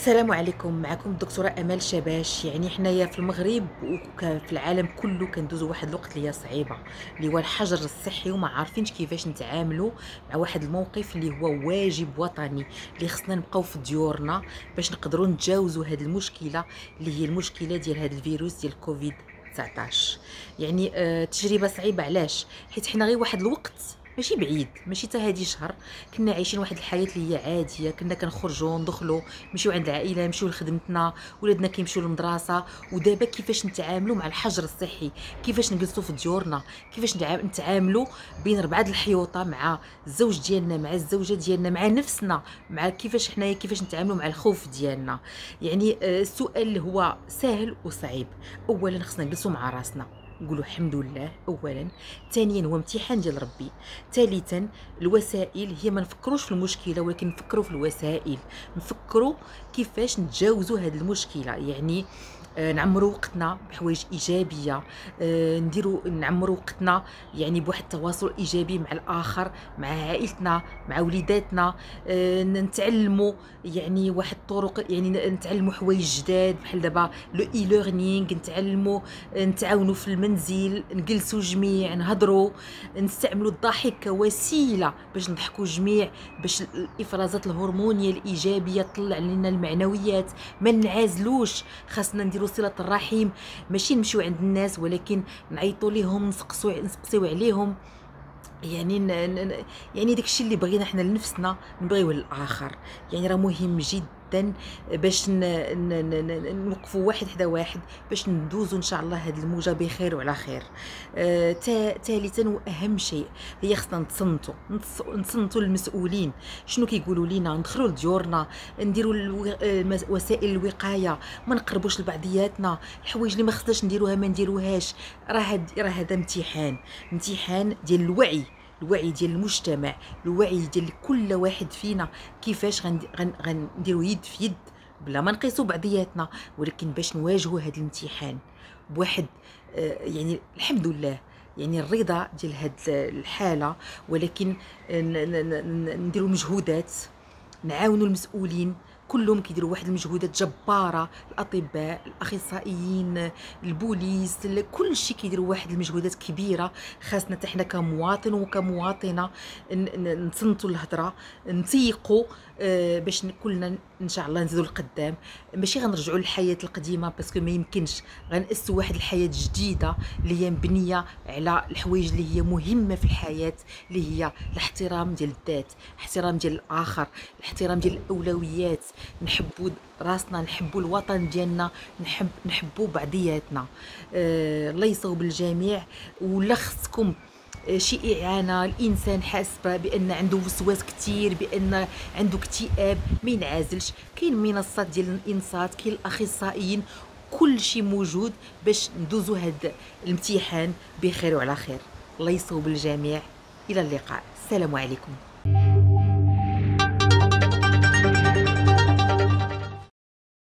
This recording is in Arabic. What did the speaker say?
السلام عليكم. معكم الدكتورة أمال شباش. يعني حنايا في المغرب وفي العالم كله كندوزو واحد الوقت اللي هي صعيبة اللي هو الحجر الصحي وما عارفينش كيفاش نتعاملوا مع واحد الموقف اللي هو واجب وطني اللي خصنا نبقاو في ديورنا باش نقدروا نتجاوزوا هذه المشكلة اللي هي المشكلة ديال هذا الفيروس ديال كوفيد 19 يعني آه تجربة صعيبة علاش؟ حيت حنا غير واحد الوقت ماشي بعيد ماشي حتى هادي شهر. كنا عايشين واحد الحياة اللي هي عادية كنا كنخرجوا ندخلوا نمشيو عند العائلة نمشيو لخدمتنا ولادنا كيمشيو للمدرسة. ودابا كيفاش نتعاملوا مع الحجر الصحي؟ كيفاش نجلسوا في ديورنا؟ كيفاش نتعاملوا بين اربعه الحيوطة مع الزوج ديالنا مع الزوجة ديالنا مع نفسنا؟ مع كيفاش حنايا كيفاش نتعاملوا مع الخوف ديالنا؟ يعني آه، السؤال هو سهل وصعيب. اولا خصنا نجلسوا مع راسنا. نقولوا الحمد لله اولا. ثانيا هو امتحان ديال ربي. ثالثا الوسائل هي ما نفكروش في المشكلة ولكن نفكروا في الوسائل. نفكروا كيفاش نتجاوزوا هذه المشكلة. يعني آه، نعمروا وقتنا بحوايج إيجابية. آه، نديروا نعمروا وقتنا يعني بواحد التواصل إيجابي مع الآخر مع عائلتنا مع وليداتنا. آه، نتعلموا يعني واحد الطرق يعني نتعلموا حوايج جداد. بحال دابا لو اي ليرنينغ نتعلموا نتعاونوا في المنزل نجلسوا جميع نهضروا نستعملوا الضحك كوسيله باش نضحكوا جميع باش الإفرازات الهرمونية الإيجابية تطلع لنا المعنويات. ما نعازلوش خاصنا نديروا صلة الرحم. ماشي نمشيو عند الناس ولكن نعيطوا ليهم نسقسوا نسقسيو عليهم. يعني. يعني داكشي اللي بغينا حنا لنفسنا نبغيوه للاخر يعني راه مهم جدا. جدا باش نوقفوا واحد حدا واحد باش ندوزوا إن شاء الله هذه الموجة بخير وعلى خير. آه ثالثا وأهم شيء هي خصنا نتصنتوا نتصنتوا المسؤولين شنو كيقولوا لينا؟ ندخلوا لديورنا نديروا وسائل الوقاية. ما نقربوش لبعضياتنا. الحوايج اللي ما خصناش نديروها ما نديروهاش. راه راه هذا امتحان. امتحان ديال الوعي. الوعي ديال المجتمع الوعي ديال كل واحد فينا كيفاش غنديروا يد في يد بلا ما نقيسوا بعضياتنا. ولكن باش نواجهوا هذا الامتحان بواحد آه، يعني الحمد لله يعني الرضا ديال هاد الحالة. ولكن نديروا مجهودات نعاونوا المسؤولين كلهم كيديروا واحد المجهودات جبارة. الأطباء الأخصائيين البوليس كل شيء كيديروا واحد المجهودات كبيرة. خاصنا حتى حنا كمواطن وكمواطنة نصنتوا الهضره نتيقوا آه، باش كلنا إن شاء الله نزيدوا القدام. ماشي غنرجعوا للحياة القديمة باسكو ما يمكنش. غنأسسوا واحد الحياة جديدة اللي هي مبنية على الحوايج اللي هي مهمة في الحياة اللي هي الاحترام ديال الذات الاحترام ديال الآخر الاحترام ديال الأولويات. نحبوا راسنا نحبوا الوطن ديالنا نحب نحبوا بعضياتنا. آه الله يصوب الجميع. ولا خصكم آه، شي إعانة الإنسان حاسه بأن عنده وسواس كثير بأن عنده اكتئاب. ما ينعزلش. كاين منصات ديال الإنصات كاين الأخصائيين. كل شيء موجود باش ندوزو هذا الامتحان بخير وعلى خير. الله يصوب الجميع. إلى اللقاء. السلام عليكم.